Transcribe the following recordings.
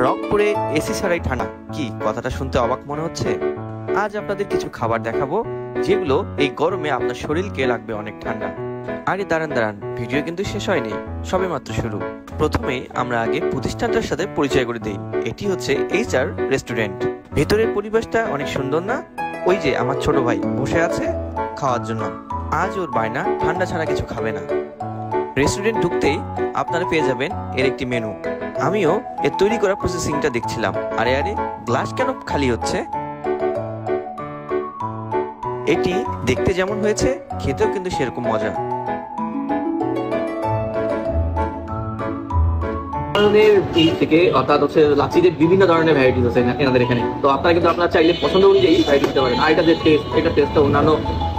রংপুরে এসি ছাড়াই ঠান্ডা। কি, কথাটা শুনতে অবাক মনে হচ্ছে? আজ আপনাদের কিছু খাবার দেখাবো, যেগুলো এই গরমে আপনার শরীরকে লাগবে অনেক ঠান্ডা। আরে, দাঁড়ান দাঁড়ান, ভিডিও কিন্তু শেষ হয়নি, সবে মাত্র শুরু। প্রথমে আমরা আগে প্রতিষ্ঠানটার সাথে পরিচয় করে দিই, এটি হচ্ছে এইচআর রেস্টুরেন্ট। ভেতরের পরিবেশটা অনেক সুন্দর না? ওই যে আমার ছোট ভাই বসে আছে, খাওয়ার জন্য। আজ ওর বায়না ঠান্ডা ছাড়া কিছু খাবে না। রেস্টুরেন্ট ঢুকতেই আপনারা পেয়ে যাবেন এর একটি মেনু। আমিও এর তৈরি করা প্রসেসিংটা দেখছিলাম। আরে আরে গ্লাস কেন খালি হচ্ছে? এটি দেখতে যেমন হয়েছে, খেতেও কিন্তু সেরকম মজা। থেকে অর্থাৎ হচ্ছে লাচ্ছিদের বিভিন্ন ধরনের ভ্যারাইটিস আছে এনা- এনাদের এখানে। তো আপনারা কিন্তু আপনারা চাইলে পছন্দ অনুযায়ী ভ্যারাইটি দিতে পারেন। আর এটা যে টেস্ট এটা টেস্টটা অন্যান্য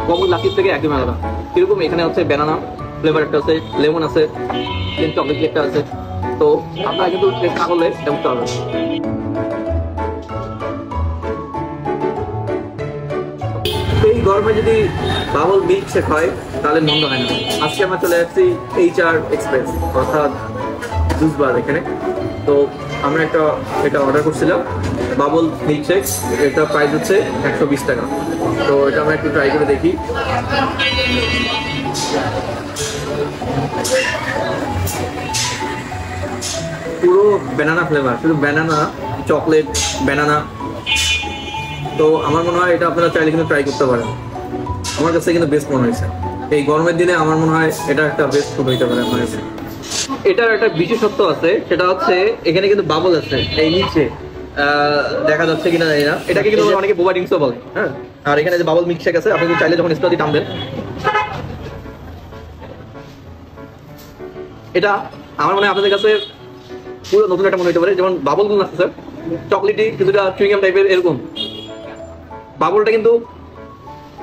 কমন লাচ্ছির থেকে একদম আলাদা। এরকম এখানে হচ্ছে ব্যানানা ফ্লেভার একটা আছে লেমন আছে চকলেট একটা আছে। তো আপনারা কিন্তু না করলে বুঝতে পারবেন। এই গরমে যদি বাবল মিল্ক শেক হয়, তাহলে মন্দ হয় না। আজকে আমরা চলে যাচ্ছি এইচ আর এক্সপ্রেস অর্থাৎ জুস এখানে। তো আমরা একটা, এটা অর্ডার করছিলাম বাবল মিল্ক শেক এটা প্রাইস হচ্ছে একশো বিশ টাকা। তো এটা আমরা একটু ট্রাই করে দেখি। পুরো ব্যানানা ফ্লেভার শুধু ব্যানানা চকলেট ব্যানানা তো আমার মনে হয় এটা আপনারা চাইলে কিন্তু ট্রাই করতে পারেন। আমার কাছে কিন্তু বেস্ট মনে হয়েছে। এই গরমের দিনে আমার মনে হয় এটা একটা বেস্ট ফুড হইতে পারে আমার কাছে। এটার একটা বিশেষত্ব আছে, সেটা হচ্ছে এখানে কিন্তু বাবল আছে, এই নিচে। দেখা যাচ্ছে কিনা জানি না। এটাকে কিন্তু অনেকে বোবা ড্রিঙ্কসও বলে হ্যাঁ? আর এখানে যে বাবল মিক্সেক আছে, আপনি চাইলে যখন স্টোরি টানবেন। এটা আমার মনে হয় আপনাদের কাছে পুরো নতুন একটা মনে হতে পারে যেমন বাবলগুলো আছে চকলেটি কিছুটা চুইংগাম টাইপের এরকম। বাবলটা কিন্তু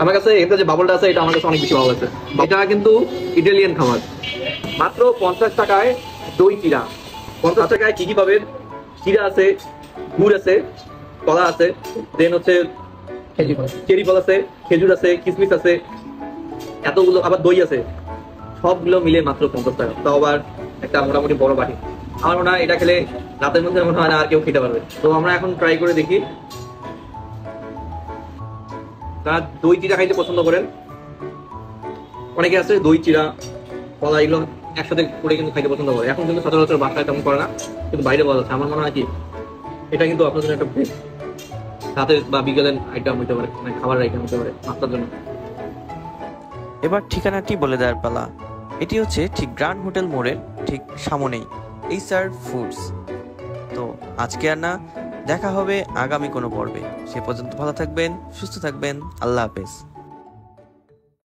আমার কাছে এটা যে বাবলটা আছে এটা আমার কাছে অনেক বেশি ভালো লাগছে। এটা কিন্তু ইটালিয়ান খাবার। মাত্র পঞ্চাশ টাকায় দই চিরা। পঞ্চাশ টাকায় কি কি পাবেন? চিরা আছে গুড় আছে কলা আছে দেন হচ্ছে চেরি ফল আছে খেজুর আছে কিসমিস আছে এতগুলো আবার দই আছে। সবগুলো মিলে মাত্র পঞ্চাশ টাকা। তাও আবার একটা মোটামুটি বড় বাটি। আমার মনে হয় এটা খেলে রাতের মধ্যে মনে হয় না, আর কেউ খেতে পারবে। তো আমরা এখন ট্রাই করে দেখি। তারা দই চিরা খাইতে পছন্দ করেন। অনেকে আছে দই চিরা কলা, এগুলো একসাথে করে কিন্তু খাইতে পছন্দ করে। এখন কিন্তু সচরাচর বাসায় তেমন করে না, কিন্তু বাইরে বলা যাচ্ছে। আমার মনে হয় কি, এটা কিন্তু আপনার জন্য একটা বেস্ট রাতের বা বিকেলের আইটেম হতে পারে মানে খাবার আইটেম হতে পারে নাস্তার জন্য। এবার ঠিকানাটি বলে দেওয়ার পালা। এটি হচ্ছে ঠিক গ্র্যান্ড হোটেল মোড়ের ঠিক সামনেই। এইচআর ফুডস তো আজকে আর না, দেখা হবে আগামী কোনো পর্বে। সে পর্যন্ত ভালো থাকবেন, সুস্থ থাকবেন, আল্লাহ হাফেজ।